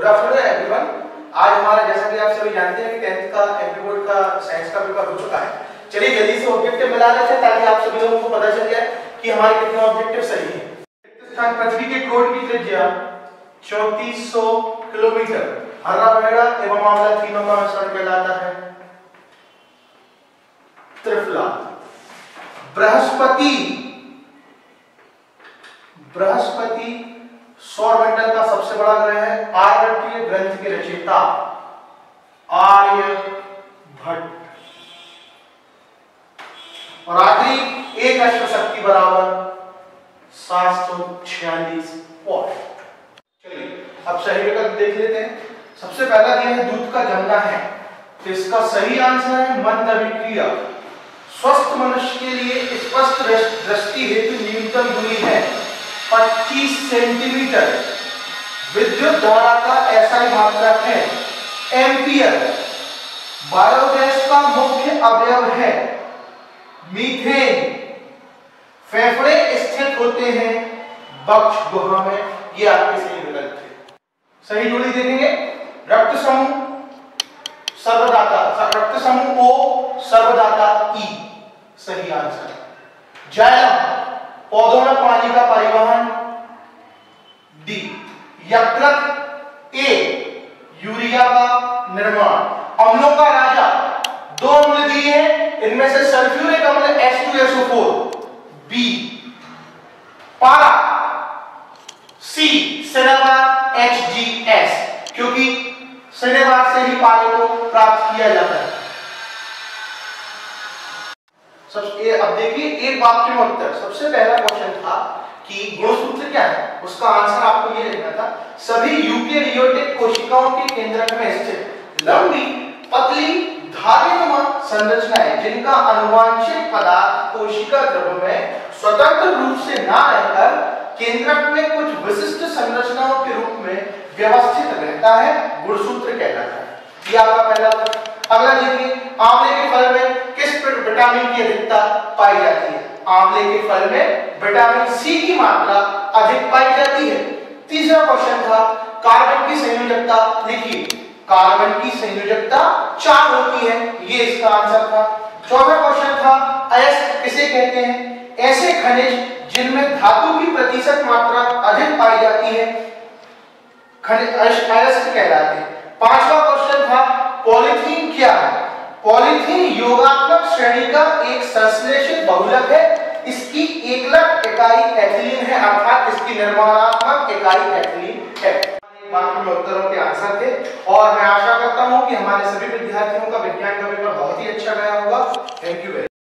Good afternoon everyone आज हमारा, जैसा कि आप सभी जानते हैं कि 10th का एमपी बोर्ड का साइंस का पेपर हो चुका है। चलिए जल्दी से ऑब्जेक्टिव मिला लेते हैं ताकि आप सभी लोगों को पता चल जाए कि हमारे कितने ऑब्जेक्टिव सही हैं। स्थान पृथ्वी के कोण की त्रिज्या 3400 किलोमीटर। हरा भरा एवं मामला तीनों का मिश्रण कहलाता है। त्रिफला। बृहस्पति। बृहस्पति सौर मंडल का सबसे बड़ा ग्रह है आर्यभट्टीय ग्रंथ के रचयिता आर्य भट्ट। और आखिरी एक अश्व शक्ति बराबर सात सौ छियालीस चलिए, अब सही विकल्प देख लेते हैं। सबसे पहला दिया है दूध का जमना है तो इसका सही आंसर है मंद अभिक्रिया। स्वस्थ मनुष्य के 25 सेंटीमीटर। विद्युत धारा का ऐसा ही मात्रक है, एम्पियर। बायोगैस का मुख्य अवयव है, मीथेन। फेफड़े स्थित होते हैं, बक्ष गुहा में। ये आपके सही विकल्प थे। सही जोड़ी देखेंगे। रक्त समूह, सर्वदाता। रक्त समूह ओ सर्वदाता ई सही आंसर। जायलम, पौधों में पानी का परिवहन यकृत ए, यूरिया का निर्माण। अम्लों का राजा, दो अम्ल दिए हैं, इनमें से सल्फ्यूरिक अम्ल H2SO4 बी पारा सी सिनेबार HGS क्योंकि सिनेबार से ही पारे को प्राप्त किया जाता है। सब ये अब देखिए, एक वाक्य में उत्तर सबसे पहला क्वेश्चन था कि गुण सूत्र क्या है? उसका आंसर आपको ये लिखना था। सभी यूकेरियोटिक कोशिकाओं के केंद्रक में स्थित। लंबी, पतली, धारीनुमा संरचनाएँ जिनका अनुवांशिक पदार्थ कोशिका द्रव्य में स्वतंत्र रूप से ना रहकर केंद्रक में कुछ विशिष्ट संरचनाओं के रूप में व्यवस्थित रहता है, गुणसूत्र कहलाता है। ये आपका पहला अगला देखिए, आंवले के फल में किस विटामिन की अधिकता पाई जाती है? आंवले के फल में विटामिन सी की मात्रा अधिक पाई जाती है। तीसरा क्वेश्चन था कार्बन की संयोजकता लिखिए। कार्बन की संयोजकता चार होती है, ये इसका आंसर था। चौथा क्वेश्चन था, अयस्क किसे कहते हैं? ऐसे खनिज जिनमें धातु की प्रतिशत मात्रा अधिक पाई जाती है। खनिज अयस्क कहलाते हैं। पांचवा क्वेश्चन था पॉलीथीन क्या है? पॉलीथीन योगात्मक श्रेणी का एक संश्लेषित बहुलक है इसकी एकलक इकाई एथिलीन है, अर्थात इसकी निर्माणात्मक इकाई एथिलीन है। उत्तरों के आंसर थे, और मैं आशा करता हूँ कि हमारे सभी विद्यार्थियों का विज्ञान का पेपर बहुत ही अच्छा गया होगा। Thank you very